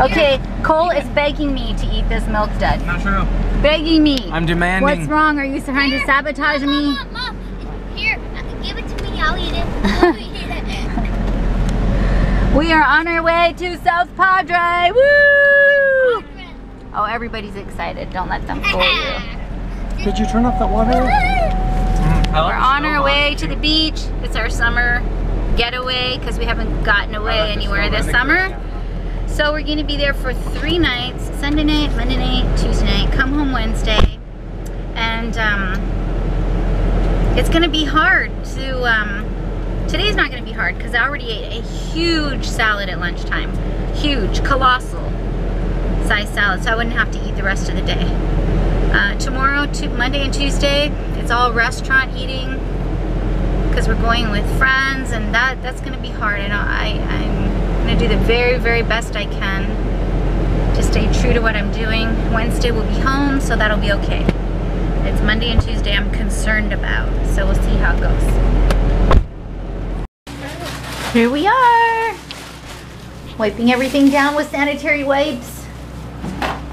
Okay, Cole is begging me to eat this milk dud. Not true. Begging me. I'm demanding. What's wrong? Are you trying to sabotage Mom, me? Mom, Mom, here, give it to me. I'll eat it. I'll eat it. We are on our way to South Padre. Woo! Oh, everybody's excited. Don't let them fool you. Did you turn off the water? Mm, like We're on our way it, to the beach. It's our summer getaway because we haven't gotten away like anywhere this think summer. So we're gonna be there for three nights, Sunday night, Monday night, Tuesday night, come home Wednesday. And um, it's gonna be hard to, um, today's not gonna be hard because I already ate a huge salad at lunchtime. Huge, colossal size salad, so I wouldn't have to eat the rest of the day. Uh, tomorrow, tu- Monday and Tuesday, it's all restaurant eating because we're going with friends and that that's gonna be hard. I know I, I'm gonna do the very, very best I can to stay true to what I'm doing. Wednesday we'll be home, so that'll be okay. It's Monday and Tuesday I'm concerned about, so we'll see how it goes. Here we are, wiping everything down with sanitary wipes,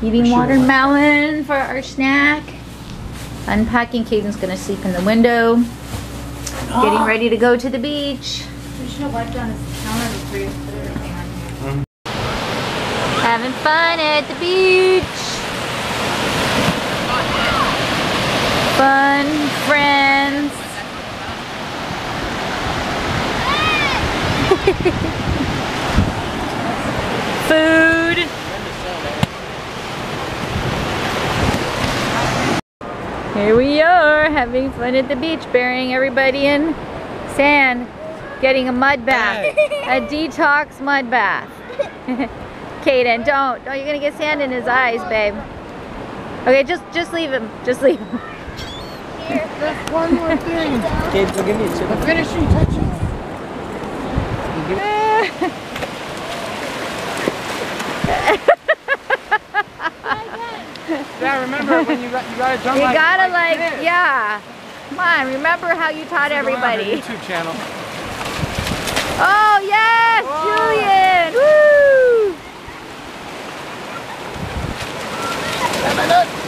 eating watermelon for our snack, unpacking. Caden's gonna sleep in the window, getting ready to go to the beach. We should have wiped this counter before put everything on here. Having fun at the beach. Fun, friends. Food. Here we are having fun at the beach, burying everybody in sand, getting a mud bath, a detox mud bath. Kaden, don't, don't, you're gonna get sand in his eyes, babe. Okay, just, just leave him, just leave him. Here. Just one more thing. Gabe, so give me a chip. The finishing touches. Yeah, remember when you got you gotta jump You like, gotta like like, yeah. Come on, remember how you taught Go on our everybody. YouTube channel. Oh yes, Whoa. Julian! Woo!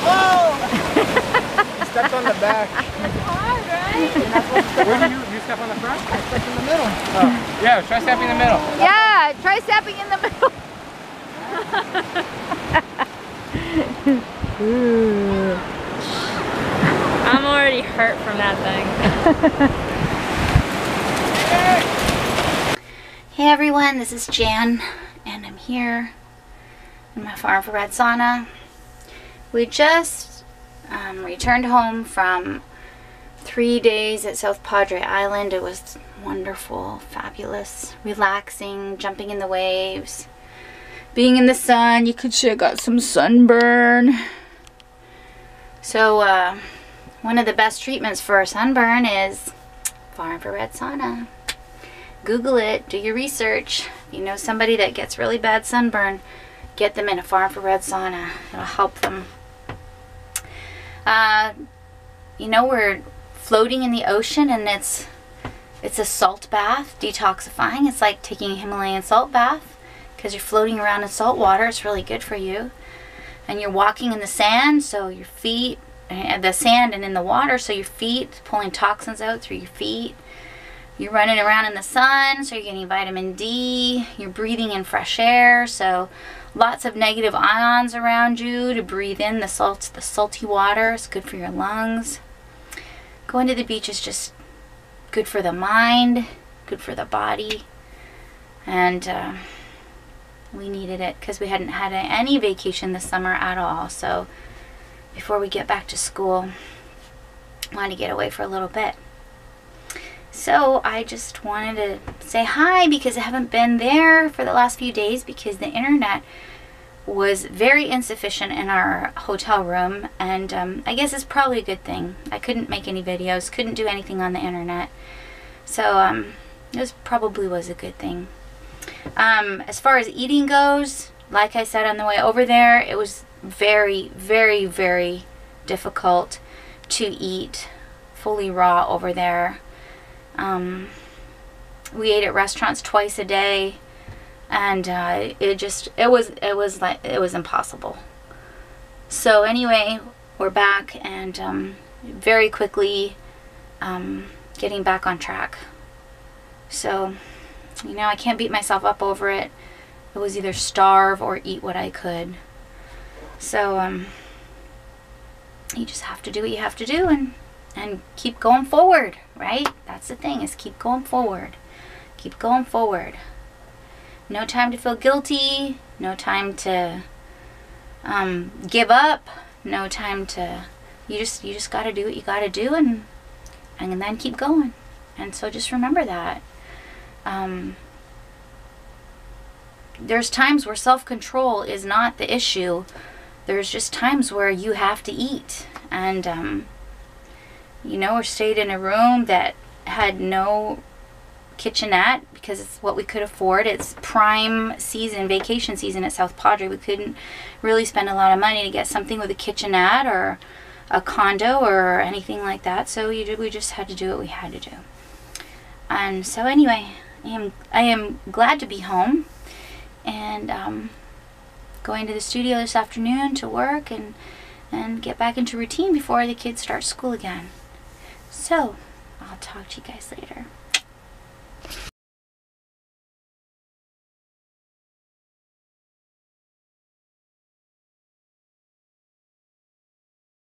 Oh! Stepped on the back. Where do you you step on the front? Stepped in the middle. Oh, yeah, try stepping in the middle. Yeah, try stepping in the middle. I'm already hurt from that thing. Hey everyone, this is Jan, and I'm here in my far infrared Sauna. We just um, returned home from three days at South Padre Island. It was wonderful, fabulous, relaxing, jumping in the waves, being in the sun. You could see I got some sunburn. So, uh, one of the best treatments for a sunburn is Far Infrared Sauna. Google it, do your research. You know somebody that gets really bad sunburn, get them in a Far Infrared sauna. It'll help them. Uh, you know, we're floating in the ocean and it's it's a salt bath, detoxifying. It's like taking a Himalayan salt bath because you're floating around in salt water. It's really good for you. And you're walking in the sand, so your feet, and the sand and in the water, so your feet pulling toxins out through your feet. You're running around in the sun, so you're getting vitamin D. You're breathing in fresh air, so lots of negative ions around you to breathe in the salt, the salty water. It's good for your lungs. Going to the beach is just good for the mind, good for the body, and uh, we needed it because we hadn't had any vacation this summer at all. So before we get back to school, wanted to get away for a little bit. So I just wanted to say hi because I haven't been there for the last few days because the internet was very insufficient in our hotel room and um, I guess it's probably a good thing. I couldn't make any videos, couldn't do anything on the internet. So um, this probably was a good thing. Um, as far as eating goes, like I said on the way over there, it was very, very, very difficult to eat fully raw over there. Um, we ate at restaurants twice a day. and uh, it just it was it was like it was impossible. So anyway, we're back and um, very quickly um, getting back on track. So you know I can't beat myself up over it. It was either starve or eat what I could. So um, you just have to do what you have to do and and keep going forward, right? That's the thing is keep going forward. Keep going forward. No time to feel guilty, no time to um, give up, no time to you just you just got to do what you got to do and and then keep going. And so just remember that. Um, there's times where self-control is not the issue. There's just times where you have to eat and um, you know, or stayed in a room that had no kitchenette because it's what we could afford. It's prime season, vacation season at South Padre. We couldn't really spend a lot of money to get something with a kitchenette or a condo or anything like that. So you, we just had to do what we had to do. And so anyway, I am I am glad to be home and um, going to the studio this afternoon to work and and get back into routine before the kids start school again. So, I'll talk to you guys later.